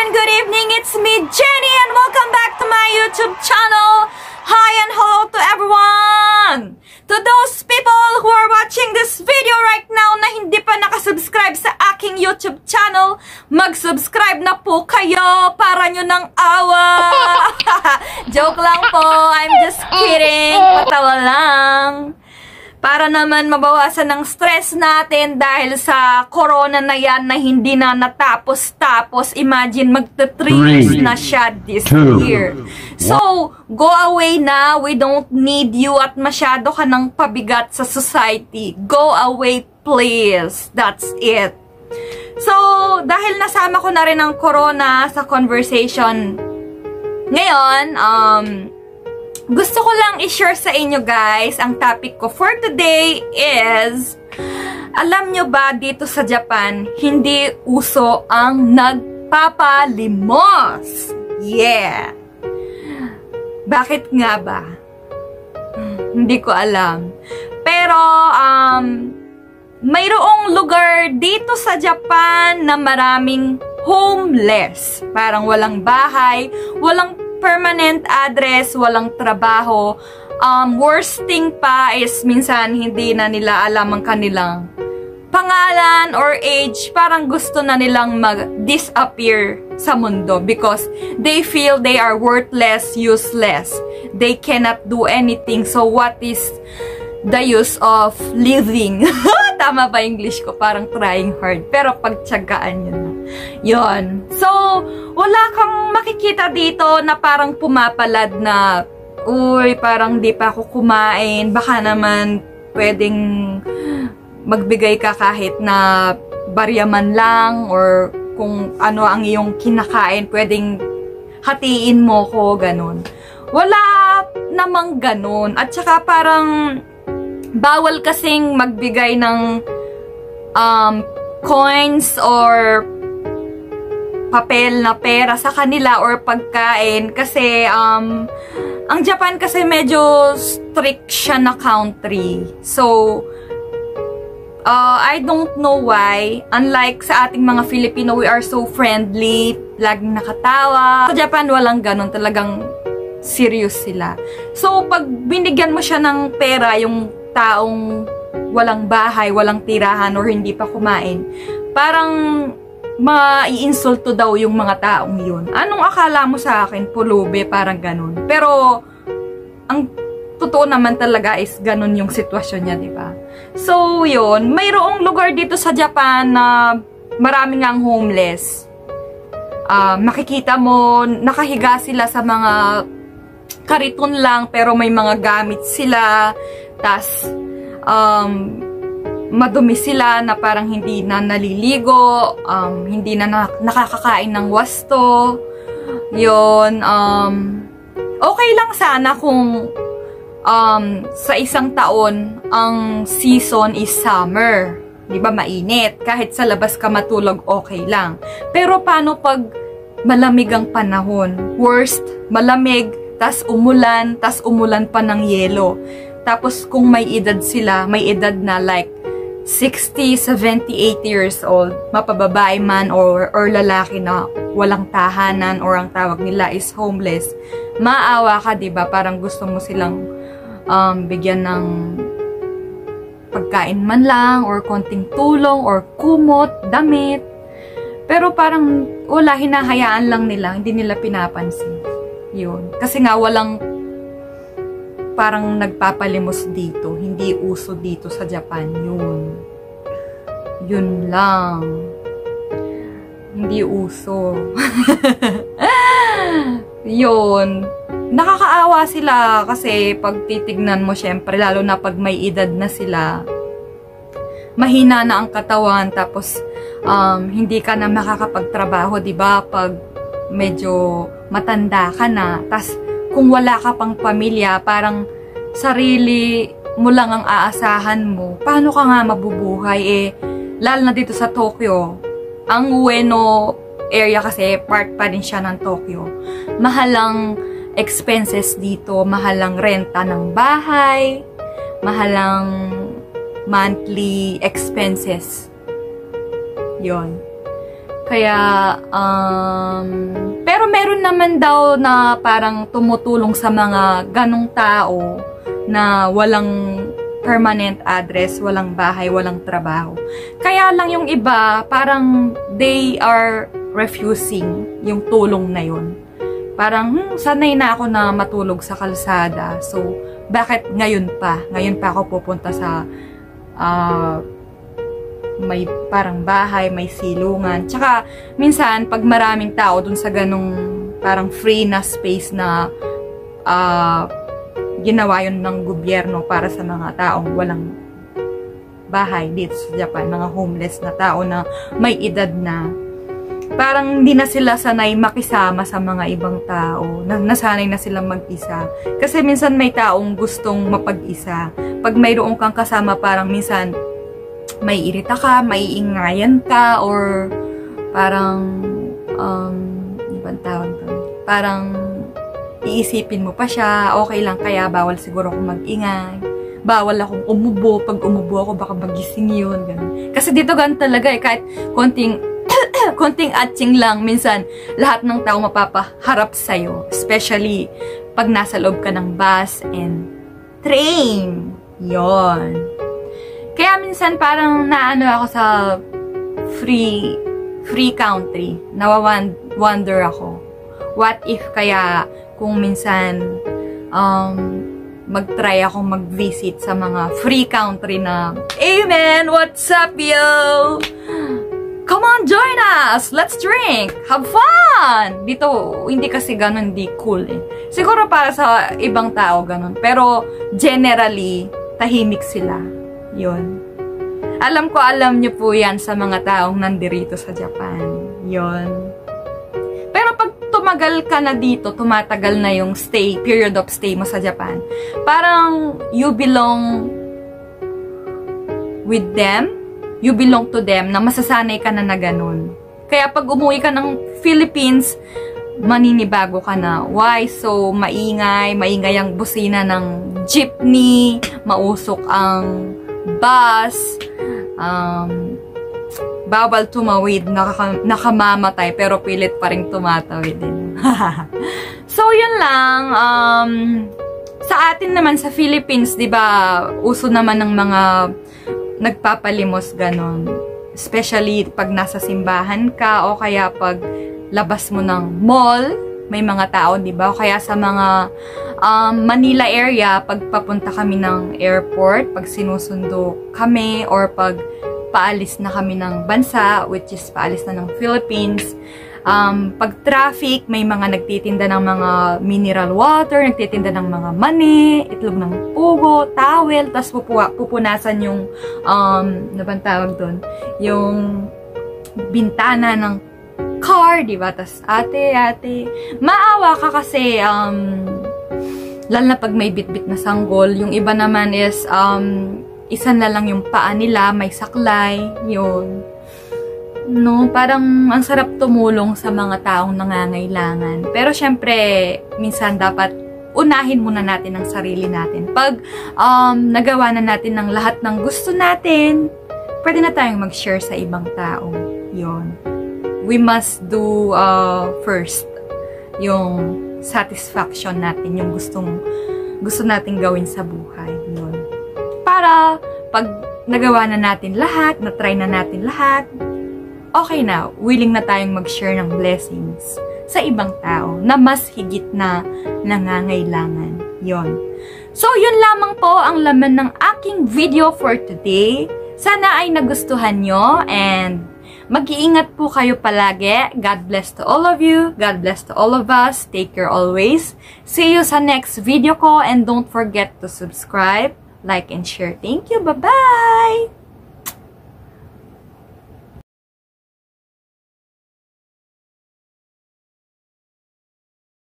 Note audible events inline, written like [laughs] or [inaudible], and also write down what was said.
afternoon, good evening. It's me, Jenny, and welcome back to my YouTube channel. Hi and hello to everyone. To those people who are watching this video right now na hindi pa nakasubscribe sa aking YouTube channel, mag-subscribe na po kayo para nyo ng awa. [laughs] Joke lang po. I'm just kidding. Patawa lang para naman mabawasan ng stress natin dahil sa corona na yan na hindi na natapos-tapos. Imagine, magta 3 years na siya this two, year. So, go away na. We don't need you at masyado ka ng pabigat sa society. Go away, please. That's it. So, dahil nasama ko na rin ang corona sa conversation ngayon, um, gusto ko lang i-share sa inyo guys, ang topic ko for today is, alam nyo ba dito sa Japan, hindi uso ang nagpapalimos. Yeah! Bakit nga ba? Hindi ko alam. Pero, um, mayroong lugar dito sa Japan na maraming homeless. Parang walang bahay, walang permanent address, walang trabaho. Um, worst thing pa is minsan hindi na nila alam ang kanilang pangalan or age. Parang gusto na nilang mag-disappear sa mundo because they feel they are worthless, useless. They cannot do anything. So what is the use of living? [laughs] Tama ba English ko? Parang trying hard. Pero pagtsagaan yun. Yun. So, wala kang makikita dito na parang pumapalad na, uy, parang di pa ako kumain. Baka naman pwedeng magbigay ka kahit na baryaman lang or kung ano ang iyong kinakain, pwedeng hatiin mo ko, ganun. Wala namang ganun. At saka parang bawal kasing magbigay ng um, coins or papel na pera sa kanila or pagkain kasi um, ang Japan kasi medyo strict siya na country. So, uh, I don't know why. Unlike sa ating mga Filipino, we are so friendly, laging nakatawa. Sa Japan, walang ganun. Talagang serious sila. So, pag binigyan mo siya ng pera, yung taong walang bahay, walang tirahan, or hindi pa kumain, parang maiinsulto daw yung mga taong yun. Anong akala mo sa akin? Pulube, parang ganun. Pero, ang totoo naman talaga is ganun yung sitwasyon niya, di ba? So, yun. Mayroong lugar dito sa Japan na marami ngang homeless. Uh, makikita mo, nakahiga sila sa mga kariton lang, pero may mga gamit sila. Tas, um, madumi sila na parang hindi na naliligo, um, hindi na, na nakakakain ng wasto. Yun, um, okay lang sana kung um, sa isang taon, ang season is summer. Di ba mainit? Kahit sa labas ka matulog, okay lang. Pero paano pag malamig ang panahon? Worst, malamig, tas umulan, tas umulan pa ng yelo. Tapos kung may edad sila, may edad na like 60, 70, 80 years old, mapababae man or, or lalaki na walang tahanan or ang tawag nila is homeless, maawa ka, di ba? Parang gusto mo silang um, bigyan ng pagkain man lang or konting tulong or kumot, damit. Pero parang wala, hinahayaan lang nila, hindi nila pinapansin. Yun. Kasi nga walang parang nagpapalimos dito. Hindi uso dito sa Japan yun. Yun lang. Hindi uso. [laughs] yun nakakaawa sila kasi pag titignan mo syempre, lalo na pag may edad na sila, mahina na ang katawan tapos um, hindi ka na makakapagtrabaho, di ba? Pag medyo matanda ka na, tas kung wala ka pang pamilya, parang sarili mo lang ang aasahan mo, paano ka nga mabubuhay eh, lalo na dito sa Tokyo, ang Ueno area kasi part pa din siya ng Tokyo. Mahalang expenses dito, mahalang renta ng bahay, mahalang monthly expenses. Yon. Kaya, um, meron naman daw na parang tumutulong sa mga ganong tao na walang permanent address, walang bahay, walang trabaho. Kaya lang yung iba, parang they are refusing yung tulong na yun. Parang, hmm, sanay na ako na matulog sa kalsada. So, bakit ngayon pa? Ngayon pa ako pupunta sa uh, may parang bahay, may silungan. Tsaka, minsan, pag maraming tao dun sa ganong parang free na space na uh, ginawa yun ng gobyerno para sa mga taong walang bahay dito sa Japan, mga homeless na tao na may edad na parang hindi na sila sanay makisama sa mga ibang tao. Na, nasanay na sila mag-isa. Kasi minsan may taong gustong mapag-isa. Pag mayroong kang kasama, parang minsan may irita ka, may ingayan ka, or parang, um, ibang tawag doon? Parang, iisipin mo pa siya, okay lang kaya bawal siguro akong mag-ingay. Bawal akong umubo. Pag umubo ako, baka magising yun. Ganun. Kasi dito ganun talaga eh, kahit konting [clears throat] konting atching lang, minsan lahat ng tao mapapaharap sa'yo. Especially pag nasa loob ka ng bus and train. Yon. Kaya minsan parang naano ako sa free free country. Nawa-wonder ako. What if kaya kung minsan um, mag-try ako mag-visit sa mga free country na Amen! What's up, yo? Come on, join us! Let's drink! Have fun! Dito, hindi kasi ganun di cool eh. Siguro para sa ibang tao ganun. Pero, generally, tahimik sila. Yun. Alam ko, alam nyo po yan sa mga taong nandirito sa Japan. Yun. Pero pag tumagal ka na dito, tumatagal na yung stay, period of stay mo sa Japan, parang you belong with them you belong to them na masasanay ka na na ganun. Kaya pag umuwi ka ng Philippines, maninibago ka na. Why? So, maingay, maingay ang busina ng jeepney, mausok ang bus, um, bawal tumawid, nakaka nakamamatay, pero pilit pa rin tumatawid din. [laughs] so, yun lang. Um, sa atin naman, sa Philippines, di ba, uso naman ng mga nagpapalimos ganon. Especially pag nasa simbahan ka o kaya pag labas mo ng mall, may mga tao, di ba? Kaya sa mga um, Manila area, pag papunta kami ng airport, pag sinusundo kami, or pag paalis na kami ng bansa, which is paalis na ng Philippines, Um, pag traffic, may mga nagtitinda ng mga mineral water, nagtitinda ng mga mani, itlog ng pugo, towel, tapos pupuwa, pupunasan yung, um, ano bang tawag doon? Yung bintana ng car, di ba? Tapos, ate, ate, maawa ka kasi, um, lalo na pag may bitbit na sanggol. Yung iba naman is, um, isa na lang yung paa nila, may saklay, yun. No, parang ang sarap tumulong sa mga taong nangangailangan. Pero syempre, minsan dapat unahin muna natin ang sarili natin. Pag um, nagawa na natin ng lahat ng gusto natin, pwede na tayong mag-share sa ibang tao. Yon. We must do uh, first yung satisfaction natin, yung gustong gusto natin gawin sa buhay. Yon. Para pag nagawa na natin lahat, na-try na natin lahat, okay na, willing na tayong mag-share ng blessings sa ibang tao na mas higit na nangangailangan. Yon. So, yun lamang po ang laman ng aking video for today. Sana ay nagustuhan nyo and mag-iingat po kayo palagi. God bless to all of you. God bless to all of us. Take care always. See you sa next video ko and don't forget to subscribe, like, and share. Thank you. Bye-bye!